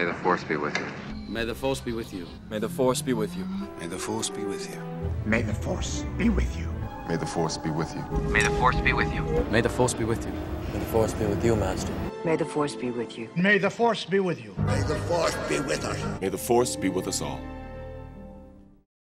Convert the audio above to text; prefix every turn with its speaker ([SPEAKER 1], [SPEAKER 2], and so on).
[SPEAKER 1] May the force be with you.
[SPEAKER 2] May the force be with you.
[SPEAKER 3] May the force be with you.
[SPEAKER 4] May the force be with you.
[SPEAKER 5] May the force be with you.
[SPEAKER 6] May the force be with you.
[SPEAKER 1] May the force be with you.
[SPEAKER 3] May the force be with you. May the force be with you, Master.
[SPEAKER 7] May the force be with you.
[SPEAKER 5] May the force be with you.
[SPEAKER 8] May the force be with us.
[SPEAKER 9] May the force be with us all.